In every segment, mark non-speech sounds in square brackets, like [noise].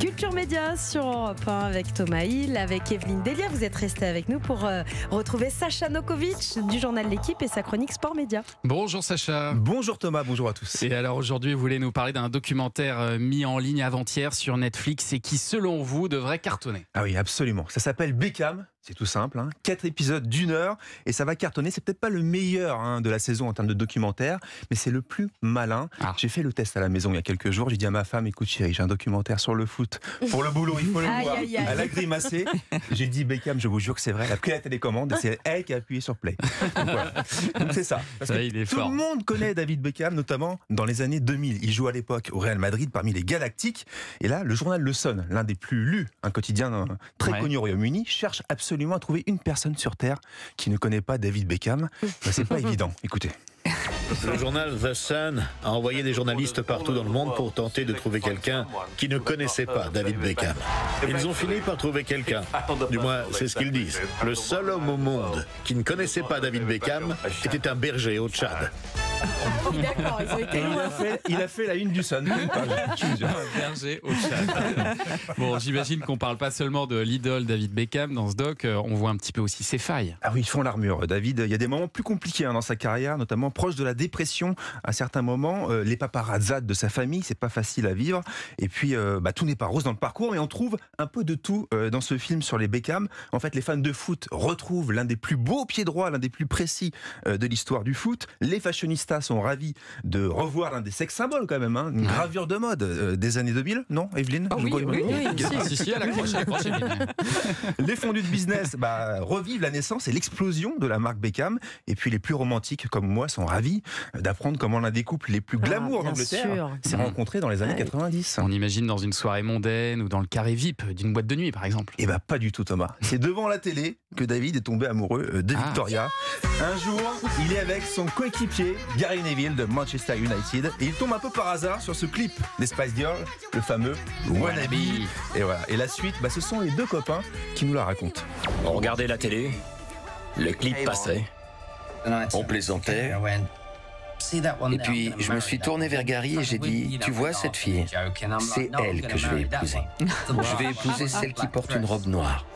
Culture Média sur Europe 1 avec Thomas Hill, avec Evelyne Delia. Vous êtes restés avec nous pour euh, retrouver Sacha Nokovic du journal L'équipe et sa chronique Sport Média. Bonjour Sacha. Bonjour Thomas, bonjour à tous. Et alors aujourd'hui, vous voulez nous parler d'un documentaire euh, mis en ligne avant-hier sur Netflix et qui, selon vous, devrait cartonner? Ah oui, absolument. Ça s'appelle Beckham. C'est tout simple, hein. quatre épisodes d'une heure et ça va cartonner. C'est peut-être pas le meilleur hein, de la saison en termes de documentaire, mais c'est le plus malin. Ah. J'ai fait le test à la maison il y a quelques jours. J'ai dit à ma femme, écoute chérie, j'ai un documentaire sur le foot. Pour le boulot, il faut le Aïe, voir. aïe, aïe. Elle a grimacé. J'ai dit Beckham, je vous jure que c'est vrai. Elle a pris la télécommande et c'est elle qui a appuyé sur play. Donc voilà. Donc c'est ça. Parce Ça, que il est tout fort. le monde connaît David Beckham, notamment dans les années 2000. Il joue à l'époque au Real Madrid parmi les Galactiques. Et là, le journal Le Sun, l'un des plus lus, un quotidien euh, très Ouais. connu au Royaume-Uni, cherche absolument à trouver une personne sur Terre qui ne connaît pas David Beckham. Ben, c'est pas [laughs] évident. Écoutez. Le journal The Sun a envoyé des journalistes partout dans le monde pour tenter de trouver quelqu'un qui ne connaissait pas David Beckham. Ils ont fini par trouver quelqu'un. Du moins, c'est ce qu'ils disent. Le seul homme au monde qui ne connaissait pas David Beckham était un berger au Tchad. Oui, d'accord, ils ont été Et il, a fait, il a fait la une du Sun. Berger au chat. bon, j'imagine qu'on parle pas seulement de l'idole David Beckham dans ce doc, euh, on voit un petit peu aussi ses failles. Ah oui, ils font l'armure, David. Il y a des moments plus compliqués hein, dans sa carrière, notamment proche de la dépression à certains moments. Euh, les paparazzades de sa famille, c'est pas facile à vivre. Et puis, euh, bah, tout n'est pas rose dans le parcours, mais on trouve un peu de tout euh, dans ce film sur les Beckham. En fait, les fans de foot retrouvent l'un des plus beaux pieds droits, l'un des plus précis euh, de l'histoire du foot. Les fashionistas sont ravis de revoir l'un des sex symboles quand même, hein, une gravure de mode euh, des années 2000, non, Evelyne? Si, si, elle a accroché, accroché. les fondus de business bah, revivent la naissance et l'explosion de la marque Beckham. Et puis les plus romantiques comme moi sont ravis d'apprendre comment l'un des couples les plus glamour Ah, bien d'Angleterre s'est rencontré dans les années Ouais. 90. On imagine dans une soirée mondaine ou dans le carré VIP d'une boîte de nuit, par exemple. Et bah pas du tout Thomas. C'est devant la télé que David est tombé amoureux euh, de Ah. Victoria. Un jour, il est avec son coéquipier Gary Neville de Manchester United. Et il tombe un peu par hasard sur ce clip des Spice Girls, le fameux Wannabe. Et voilà. Et la suite, bah, ce sont les deux copains qui nous la racontent. On regardait la télé, le clip passait, on plaisantait, et puis je me suis tourné vers Gary et j'ai dit Tu vois cette fille? C'est elle que je vais épouser. Je vais épouser celle qui porte une robe noire.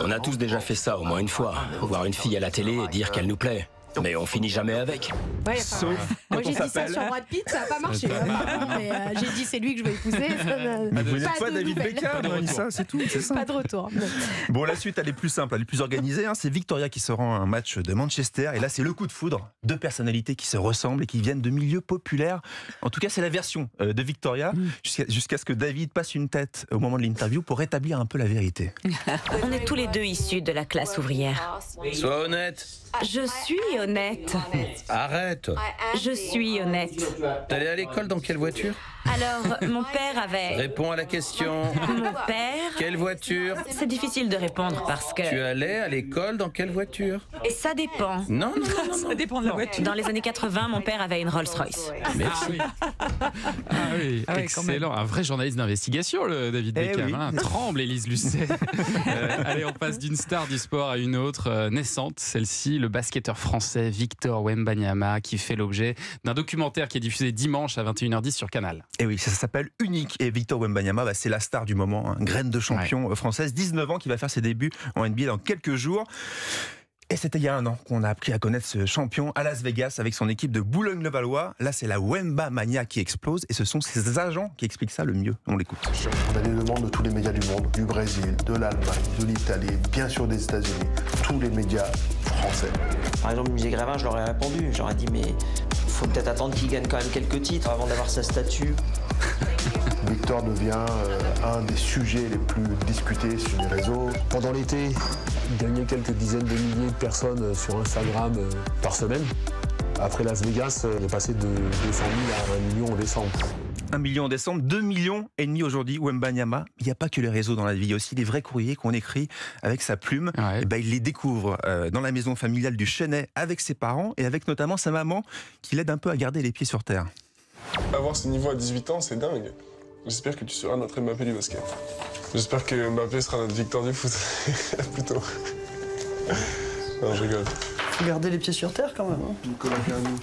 On a tous déjà fait ça au moins une fois, voir une fille à la télé et dire qu'elle nous plaît. Mais on finit jamais avec. Ouais, enfin, Sauf Moi quand j'ai dit ça sur Brad Pitt, ça n'a pas marché. [laughs] mais, euh, j'ai dit c'est lui que je vais épouser. ça n'a- Mais vous n'êtes pas de David nouvelles. Beckham, c'est tout, c'est ça. Pas de retour. non. Bon, la suite, elle est plus simple, elle est plus organisée. hein. C'est Victoria qui se rend à un match de Manchester. Et là, c'est le coup de foudre. Deux personnalités qui se ressemblent et qui viennent de milieux populaires. En tout cas, c'est la version euh, de Victoria, jusqu'à jusqu'à ce que David passe une tête au moment de l'interview pour rétablir un peu la vérité. [laughs] On est tous les deux issus de la classe ouvrière. Sois honnête. Je suis honnête. Arrête. Je suis honnête. T'allais à l'école dans quelle voiture? Alors, mon père avait... Réponds à la question. Mon père... Quelle voiture C'est difficile de répondre parce que... Tu allais à l'école dans quelle voiture Et ça dépend. Non, non, non, non. non. dépend de la voiture. Dans les années 80, mon père avait une Rolls-Royce. Merci. Ah oui, excellent. Un vrai journaliste d'investigation, le David Eh Beckham. oui. hein. [laughs] Tremble, Élise Lucet. Euh, allez, on passe d'une star du sport à une autre, euh, naissante, celle-ci, le basketteur français Victor Wembanyama, qui fait l'objet d'un documentaire qui est diffusé dimanche à 21h10 sur Canal. Et oui, ça s'appelle Unique. Et Victor Wembanyama, bah, c'est la star du moment, hein. graine de champion euh, française, 19 ans, qui va faire ses débuts en NBA dans quelques jours. Et c'était il y a un an qu'on a appris à connaître ce champion à Las Vegas avec son équipe de Boulogne-le-Valois. Là, c'est la Wemba Mania qui explose et ce sont ses agents qui expliquent ça le mieux. On l'écoute. On a les demandes de tous les médias du monde, du Brésil, de l'Allemagne, de l'Italie, bien sûr des États-Unis, tous les médias français. Par exemple, Musée Grévin, je leur ai répondu. J'aurais dit, mais faut peut-être attendre qu'il gagne quand même quelques titres avant d'avoir sa statue. [laughs] Victor devient euh, un des sujets les plus discutés sur les réseaux. Pendant l'été, il gagnait quelques dizaines de milliers de personnes euh, sur Instagram euh, par semaine. Après Las Vegas, il est passé de 200 000 à 1 million en décembre. 1 million en décembre, 2 millions et demi aujourd'hui, Wembanyama. Il n'y a pas que les réseaux dans la vie, il y a aussi les vrais courriers qu'on écrit avec sa plume. Ouais. Et ben, il les découvre euh, dans la maison familiale du Chenet avec ses parents et avec notamment sa maman qui l'aide un peu à garder les pieds sur terre. Avoir ce niveau à 18 ans, c'est dingue. J'espère que tu seras notre Mbappé du basket. J'espère que Mbappé sera notre Victor du foot. [laughs] Plutôt. non, je rigole. Faut garder les pieds sur terre quand même. hein.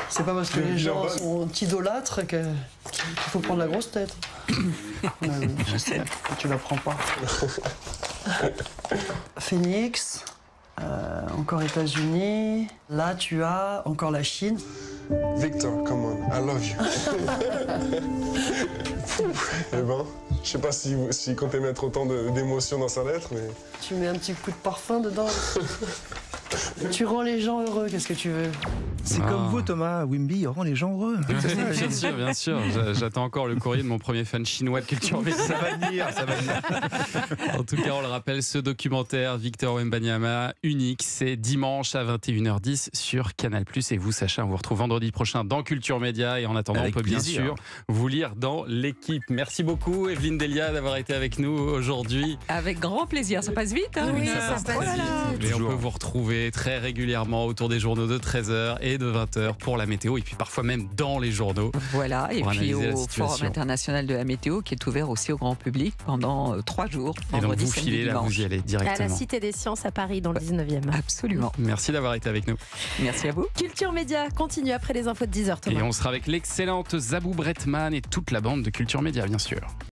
C'est pas parce que Le les gens sont idolâtres que- qu'il faut prendre la grosse tête. [coughs] Je sais. tu la prends pas. [laughs] Phoenix, euh, encore États-Unis. Là, tu as encore la Chine. Victor, come on, I love you. [laughs] eh ben, je sais pas si, si comptait mettre autant d'émotions dans sa lettre, mais Tu mets un petit coup de parfum dedans. [laughs] tu rends les gens heureux, qu'est-ce que tu veux? C'est Ah. comme vous, Thomas. Wimby rend les gens heureux. [laughs] Bien sûr, bien sûr. J'a- J'attends encore le courrier de mon premier fan chinois de culture média. Ça va venir, ça va venir. En tout cas, on le rappelle, ce documentaire Victor Wembanyama unique, c'est dimanche à 21h10 sur Canal+. Et vous, Sacha, on vous retrouve vendredi prochain dans Culture Média. Et en attendant, Avec on peut plaisir. bien sûr vous lire dans l'équipe. Merci beaucoup, Evelyne Delia, d'avoir été avec nous aujourd'hui. Avec grand plaisir. Ça passe vite, hein, Oui, ça passe Oh là là. vite. Et on peut vous retrouver très régulièrement autour des journaux de 13h et de 20h pour la météo. Et puis parfois même dans les journaux. Voilà, et puis au. Forum international de la météo qui est ouvert aussi au grand public pendant euh, trois jours. Et donc vous filez là, vous y allez À la directement. Cité des Sciences à Paris, dans le 19e. Absolument. Merci d'avoir été avec nous. Merci à vous. Culture Média continue après les infos de 10h, Thomas. Et on sera avec l'excellente Zabou Bretman et toute la bande de Culture Média, bien sûr.